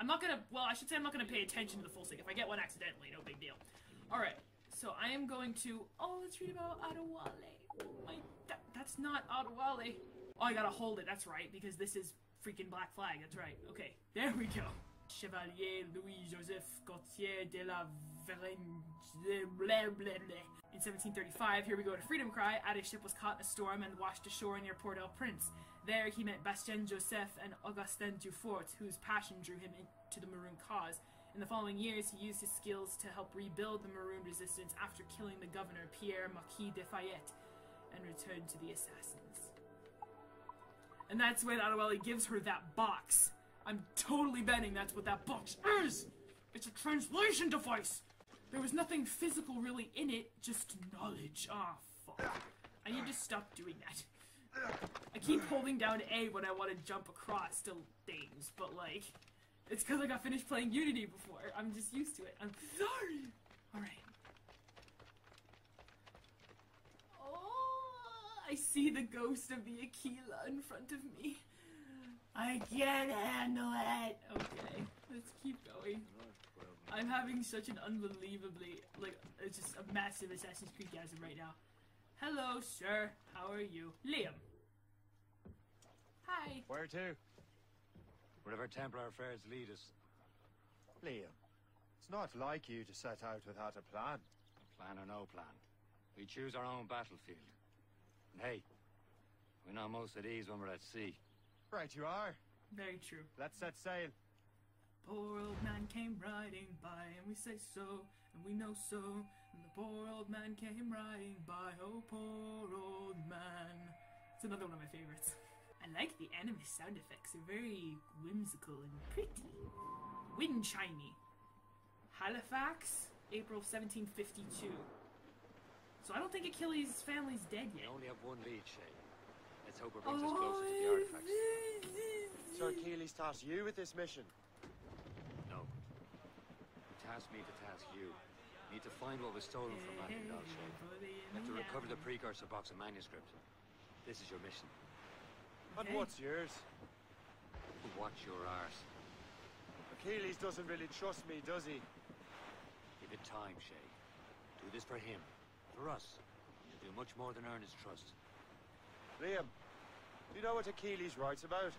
I'm not gonna, well, I should say I'm not gonna pay attention to the full stick. If I get one accidentally, no big deal. Alright, so I am going to, oh, let's read about Adewale. My, that, that's not Adewale. Oh, I gotta hold it, that's right, because this is freaking Black Flag, that's right. Okay, there we go. Chevalier Louis-Joseph Gauthier de la Vergne, blah, blah, blah. In 1735, here we go to Freedom Cry, Ade's ship was caught in a storm and washed ashore near Port au Prince. There he met Bastien Joseph and Augustin Dufort, whose passion drew him into the Maroon cause. In the following years, he used his skills to help rebuild the Maroon resistance after killing the governor, Pierre Marquis de Fayette, and returned to the assassins. And that's when Adewale gives her that box. I'm totally betting that's what that box is! It's a translation device! There was nothing physical really in it, just knowledge. Ah, fuck. I need to stop doing that. I keep holding down A when I want to jump across to things, but like, it's because I got finished playing Unity before. I'm just used to it. I'm sorry! Alright. Oh, I see the ghost of the Aquila in front of me. I can't handle it! Okay, let's keep going. I'm having such an unbelievably, like, it's just a massive Assassin's Creed gasm right now. Hello, sir. How are you? Liam. Hi. Where to? Wherever Templar affairs lead us. Liam. It's not like you to set out without a plan. Plan or no plan. We choose our own battlefield. And hey, we're not most at ease when we're at sea. Right you are. Very true. Let's set sail. Poor old man came riding by, and we say so, and we know so. And the poor old man came riding by, oh poor old man. It's another one of my favorites. I like the anime sound effects, they're very whimsical and pretty. Wind chimey. Halifax, April 1752. So I don't think Achilles' family's dead We yet. only have one lead, Shay. Let's hope it brings us closer to the oh, artifacts. Sir Keeley's tasked you with this mission. No. You tasked me to task you. Need to find what was stolen from Mandel, Shay. You have to recover the precursor box of manuscript. This is your mission. And what's yours? Watch your arse. Achilles doesn't really trust me, does he? Give it time, Shay. Do this for him. For us. You'll do much more than earn his trust. Liam, do you know what Achilles writes about?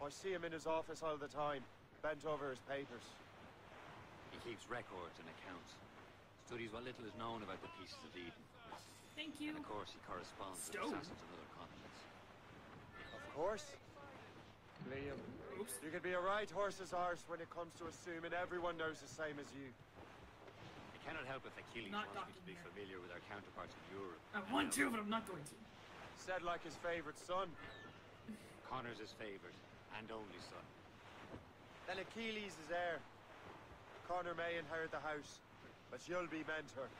I see him in his office all the time, bent over his papers. He keeps records and accounts. Studies what little is known about the pieces of Eden. Thank you. And of course, he corresponds Stone. with assassins on other continents. Of course. Liam, Oops. you can be a right horse's arse when it comes to assuming everyone knows the same as you. I cannot help if Achilles Not wants me to be docking here. familiar with our counterparts in Europe. I want to, but I'm not going to. Said like his favorite son. Connor's his favourite and only son. Then Achilles is heir. Connor may inherit the house, but you'll be mentor.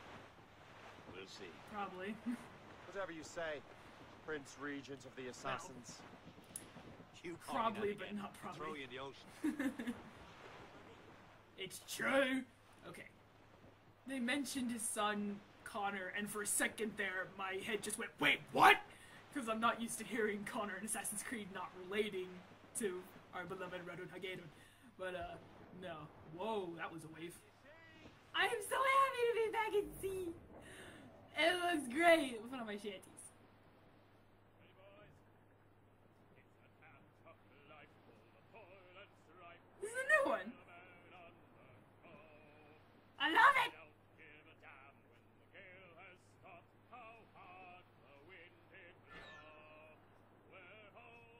We'll see. Probably. Whatever you say, Prince Regent of the Assassins. You call me that Probably, but again. not I'll Throw probably. you in the ocean. It's true. Okay. They mentioned his son Connor, and for a second there, my head just went, "Wait, what?" Because I'm not used to hearing Connor in Assassin's Creed not relating to our beloved Ratonhnhaké:ton. But uh, no. Whoa, that was a wave. I am so happy to be back at sea. It looks great. One of my shanties. This is a new one. I love it.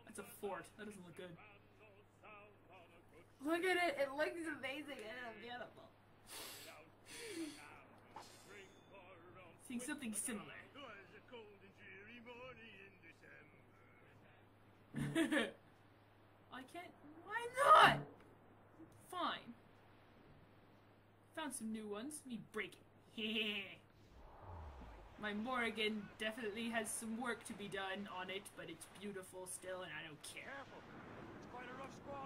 That's a fort. That doesn't look good. Look at it. It looks amazing and beautiful. Seeing something similar. I can't. Why not? Fine. Found some new ones. Need break it. My Morrigan definitely has some work to be done on it, but it's beautiful still, and I don't care.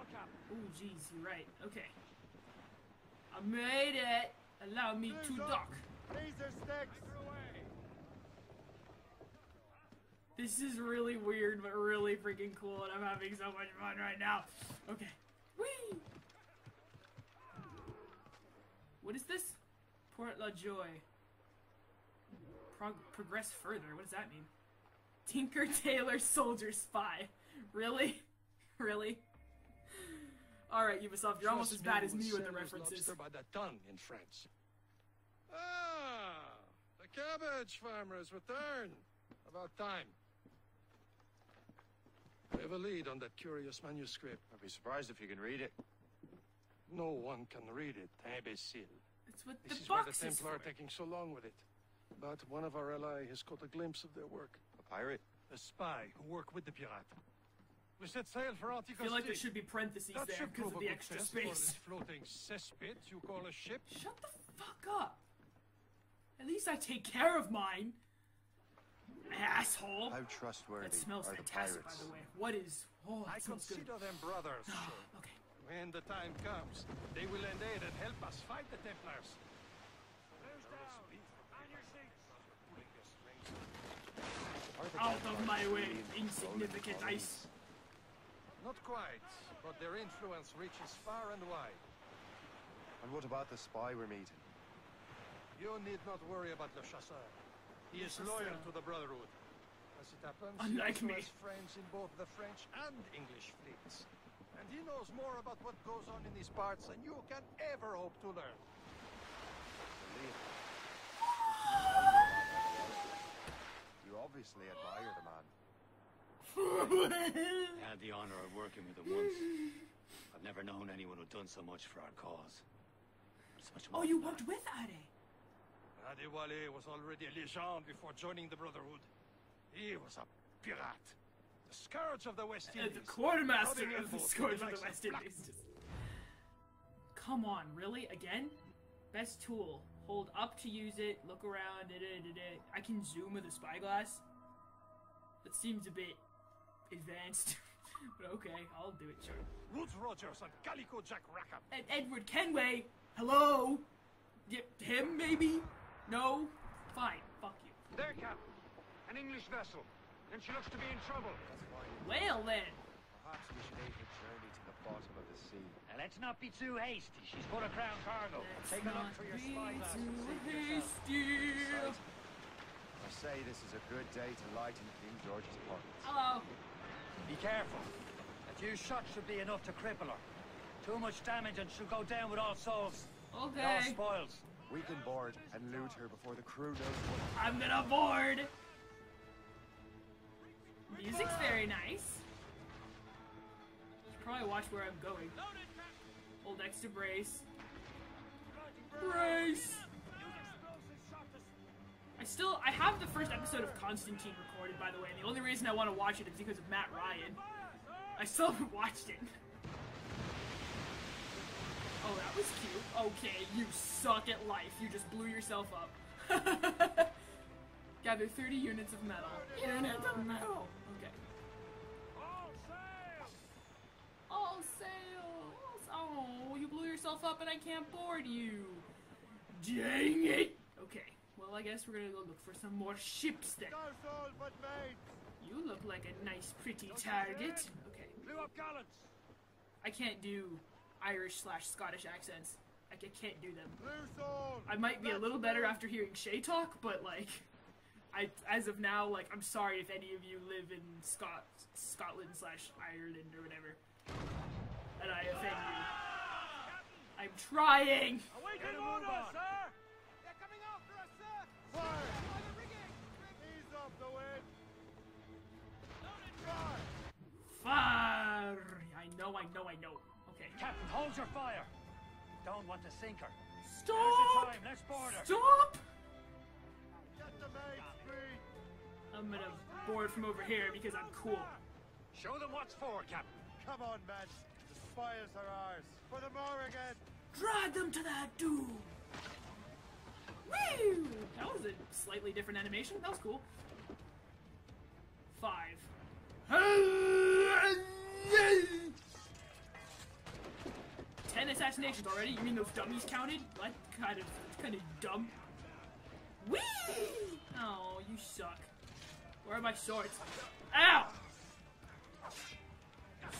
It's quite a rough squall, Cap. Oh, jeez, you're right. Okay. I made it. Allow me to Hands up. dock. Laser sticks! This is really weird, but really freaking cool, and I'm having so much fun right now. Okay. Whee! What is this? Port La Joye. Prog- progress further. What does that mean? Tinker Tailor Soldier Spy. Really? really? Alright, Ubisoft, you're almost as bad as me with the references. Lobster by the tongue in France. Ah, the cabbage farmers return. About time. We have a lead on that curious manuscript. I'd be surprised if you can read it. No one can read it, imbecile. It's what This the is why the box Templar are taking so long with it. But one of our allies has caught a glimpse of their work. A pirate? A spy who worked with the pirate. We set sail for I Anticosti. feel like there should be parentheses That there should because of a the good extra test for space. this floating cesspit you call a ship. Shut the fuck up. At least I take care of mine. Asshole. How trustworthy That smells are the fantastic, by pirates? the way. What is? Oh, I it smells good. consider them brothers. Ah, okay. When the time comes, they will lend aid and help us fight the Templars. Out of my way, insignificant control of ice. Not quite, but their influence reaches far and wide. And what about the spy we're meeting? You need not worry about Le Chasseur. He is loyal to the Brotherhood. As it happens, Unlike he also me. has friends in both the French and English fleets. And he knows more about what goes on in these parts than you can ever hope to learn. You obviously admire the man. I had the honor of working with him once. I've never known anyone who'd done so much for our cause. It's much more Oh, you worked that. with Ade. Adewale was already a legend before joining the Brotherhood. He was a pirate. The scourge of the West Uh, Indies. the quartermaster of the Scourge of the West Black- Indies. Just- Come on, really? Again? Best tool. Hold up to use it, look around, da, da, da, da. I can zoom with a spyglass. That seems a bit advanced. but okay, I'll do it, sure. Woodes Rogers and Calico Jack Rackham. Ed- Edward Kenway! Hello? Y- him, maybe? No? Fine, fuck you. There, Captain. An English vessel. And she looks to be in trouble. Well then. Perhaps we should aid her journey to the bottom of the sea. Now, let's not be too hasty. She's put a crown cargo. Let's Take a look not your be spyglass and too see for yourself. hasty. I say this is a good day to lighten King George's pockets. Hello. Be careful. A few shots should be enough to cripple her. Too much damage and she'll go down with all souls. And all spoils. We can board and loot her before the crew knows what. I'm gonna board. Music's very nice. Should probably watch where I'm going. Hold X to brace. Brace. I still I have the first episode of Constantine recorded by the way, and the only reason I want to watch it is because of Matt Ryan. I still haven't watched it. Oh, that was cute. Okay, you suck at life. You just blew yourself up. Gather 30 units of metal. Units of metal. Okay. All sails. Oh, you blew yourself up and I can't board you. Dang it. Okay. Well, I guess we're gonna go look for some more ships then. You look like a nice, pretty target. Okay. Blew up gallants. I can't do Irish slash Scottish accents. Like, I can't do them. I might be a little better after hearing Shay talk, but like, I as of now, like, I'm sorry if any of you live in Scot Scotland slash Ireland or whatever, and I offend you. I'm trying. Get a move on. Fire! Ease off the wind. Fire! Fire! I know, I know, I know. Okay. Captain, hold your fire. Don't want to sink her. Stop! time. Let's board her. Stop! Get the maid free. I'm gonna board from over here because I'm cool. Show them what's for, Captain. Come on, men. The spoils are ours. For the Morrigan. Drag them to that doom! Woo! That was a slightly different animation. That was cool. Five. Ten assassinations already? You mean those dummies counted? What kind of kind of dumb? Oh, you suck. Where are my swords? Ow!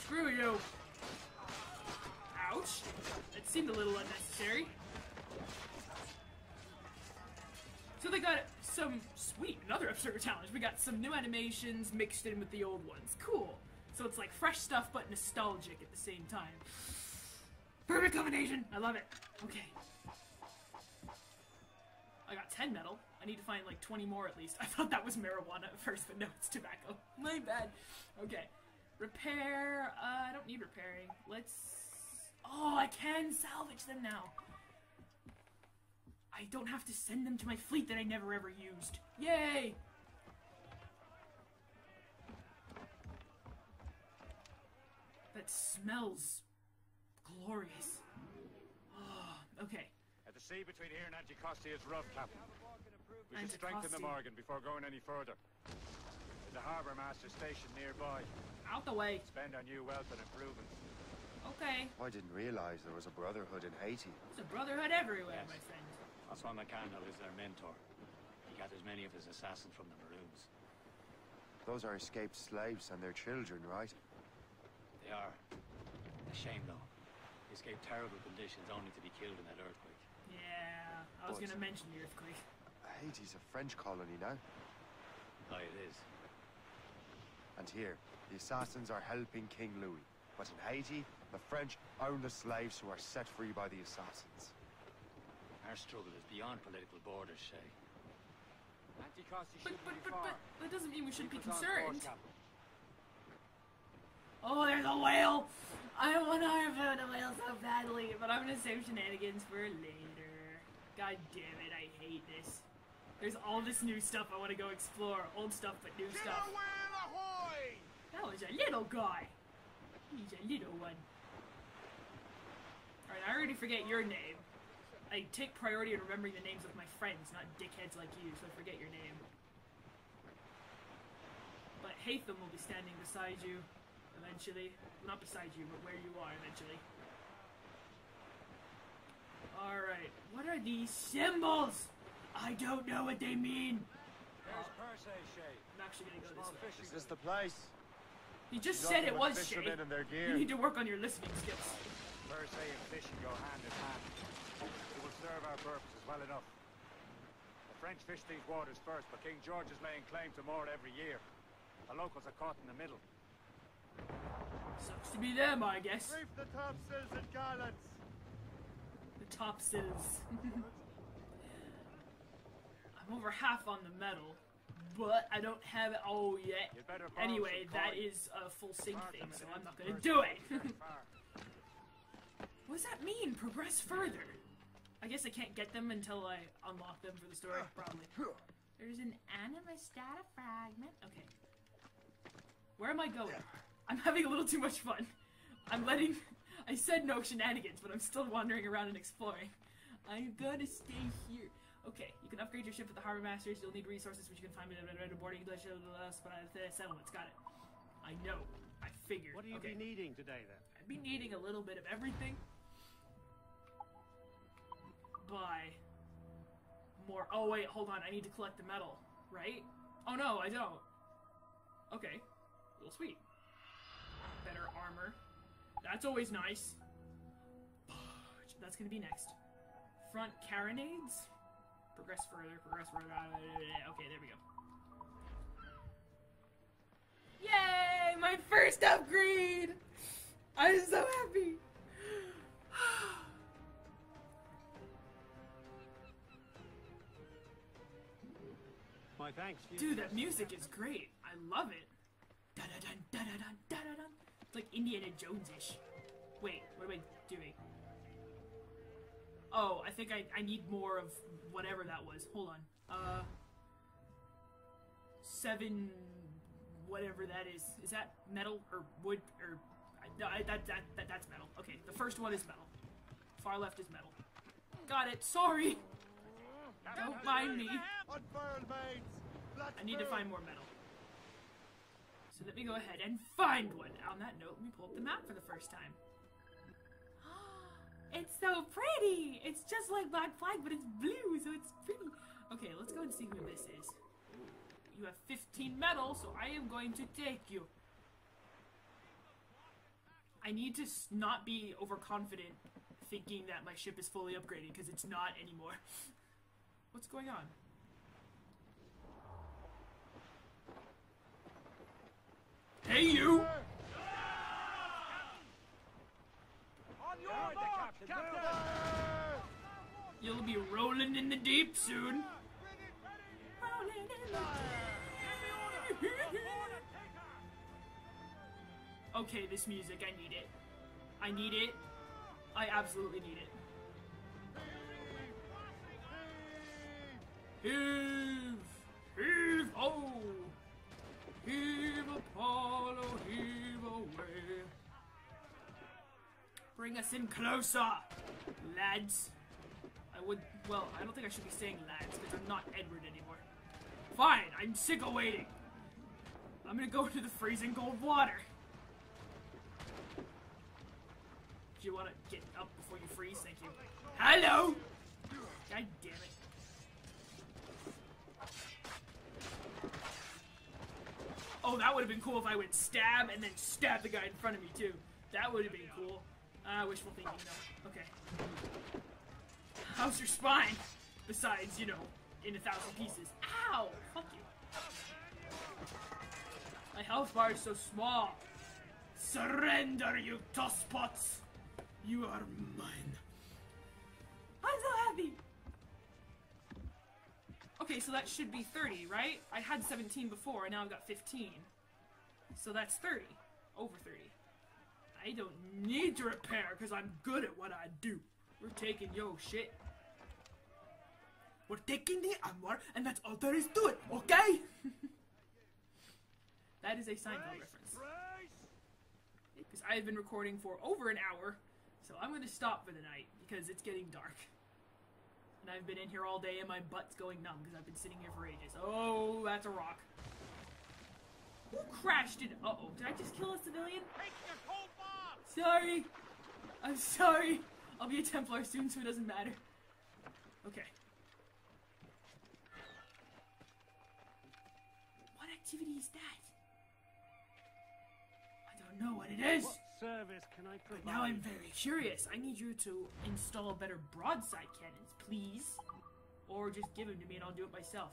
Screw you! Ouch! That seemed a little unnecessary. So they got some sweet, another absurd challenge. We got some new animations mixed in with the old ones. Cool. So it's like fresh stuff but nostalgic at the same time. Perfect combination! I love it. Okay. I got 10 metal. I need to find like 20 more at least. I thought that was marijuana at first, but no, it's tobacco. My bad. Okay. Repair. Uh, I don't need repairing. Let's. Oh, I can salvage them now. I don't have to send them to my fleet that I never ever used. Yay! That smells glorious. Oh, okay. At the sea between here and Anticosti is rough, Captain. We should strengthen the Anticosti. Morrigan before going any further. There's a harbour master station nearby. Out the way. Spend on new wealth and improvements. Okay. I didn't realize there was a brotherhood in Haiti. There's a brotherhood everywhere, Yes. my friend. Osman McCandle is their mentor. He gathers many of his assassins from the Maroons. Those are escaped slaves and their children, right? They are. A shame, though. They escaped terrible conditions only to be killed in that earthquake. Yeah, I was gonna mention the earthquake. Haiti's a French colony now. Aye, it is. And here, the assassins are helping King Louis. But in Haiti, the French own the slaves who are set free by the assassins. Our struggle is beyond political borders, Shay. But, but, but, but, that doesn't mean we shouldn't be Keep us on concerned. Oh, there's a whale! I want to harpoon a whale so badly, but I'm gonna save shenanigans for later. God damn it, I hate this. There's all this new stuff I want to go explore. Old stuff, but new stuff. That was a little guy. He's a little one. Alright, I already forget your name. I take priority in remembering the names of my friends, not dickheads like you, so I forget your name. But Haytham will be standing beside you eventually. Not beside you, but where you are eventually. Alright, what are these symbols? I don't know what they mean. There's Percé, Shay. I'm actually gonna go Small this way. Is this the place? He just Nothing said it was Shay. fishermen and their You need to work on your listening skills. Per and fishing go hand in hand. It will serve our purposes well enough. The French fish these waters first, but King George is laying claim to more every year. The locals are caught in the middle. Sucks to be them, I guess. Reef the topsails and gallants! The top sills. I'm over half on the metal, but I don't have it all yet. You'd better borrow Anyway, some that coin. is a full sync Mark thing, so I'm not gonna do it. what does that mean? Progress further. I guess I can't get them until I unlock them for the story, probably. There's an animus data fragment. Okay. Where am I going? I'm having a little too much fun. I'm letting. I said no shenanigans, but I'm still wandering around and exploring. I'm gonna stay here. Okay, you can upgrade your ship with the Harbor Masters. You'll need resources, which you can find in the boarding settlements. Got it. I know. I figured. What do you okay. be needing today, then? I'd be needing a little bit of everything. Buy more. Oh wait, hold on. I need to collect the metal, right? Oh no, I don't. Okay, well sweet. Better armor. That's always nice. That's gonna be next. Front carronades. Progress further. Progress further. Ah, okay, there we go. Yay! My first upgrade! I'm so happy! My thanks. Dude, that music is great. I love it. Da da dun da da dun da da dun. It's like Indiana Jones-ish. Wait, what am I doing? Oh, I think I, I need more of whatever that was. Hold on. Uh, seven, whatever that is. Is that metal or wood or? I, no, I, that, that that that's metal. Okay, the first one is metal. Far left is metal. Got it. Sorry. Don't mind me. Unfurled mates! Let's I need to find more metal. So let me go ahead and find one. On that note, let me pull up the map for the first time. It's so pretty! It's just like Black Flag, but it's blue, so it's pretty. Okay, let's go and see who this is. You have 15 metal, so I am going to take you. I need to not be overconfident thinking that my ship is fully upgraded, because it's not anymore. What's going on? Hey, you! On your mark, Captain! Captain! You'll be rolling in the deep soon. Rolling in the okay, this music, I need it. I need it. I absolutely need it. Heave! Heave! Oh! Heave Apollo, heave away. Bring us in closer, lads. I would, well, I don't think I should be saying lads because I'm not Edward anymore. Fine, I'm sick of waiting. I'm gonna go into the freezing cold water. Do you want to get up before you freeze? Thank you. Hello! God damn it. Oh, that would have been cool if I would stab and then stab the guy in front of me too. That would have been cool. Uh, wishful thinking, no. Okay. How's your spine? Besides, you know, in a thousand pieces. Ow! Fuck you. My health bar is so small. Surrender, you tosspots! You are mine. I'm so happy! Okay, so that should be 30, right? I had 17 before, and now I've got 15. So that's 30. Over 30. I don't need to repair, because I'm good at what I do. We're taking yo shit. We're taking the armor, and that's all there is to it, okay? that is a Seinfeld reference. Because I've been recording for over an hour, so I'm going to stop for the night, because it's getting dark. And I've been in here all day and my butt's going numb because I've been sitting here for ages. Oh, that's a rock. Who crashed it? Uh oh, did I just kill a civilian? Sorry. I'm sorry. I'll be a Templar soon, so it doesn't matter. Okay. What activity is that? I don't know what it is. What service can I But now I'm very curious. I need you to install better broadside cannons, please. Or just give them to me and I'll do it myself.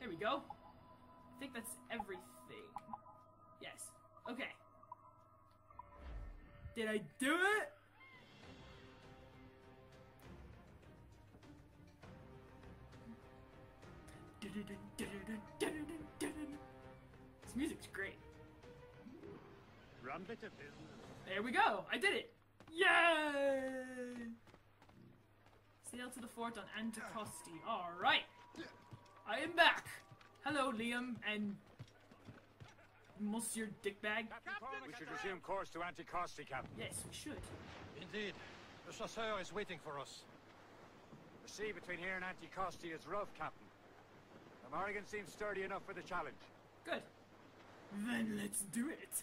There we go. I think that's everything. Yes. Okay. Did I do it? This music's great. Run bit of business. There we go. I did it. Yay! Sail to the fort on Anticosti. All right. I am back. Hello, Liam and Monsieur Dickbag. Captain, We should resume course to Anticosti, Captain. Yes, we should. Indeed. The chasseur is waiting for us. The sea between here and Anticosti is rough, Captain. The Morrigan seems sturdy enough for the challenge. Good. Then let's do it.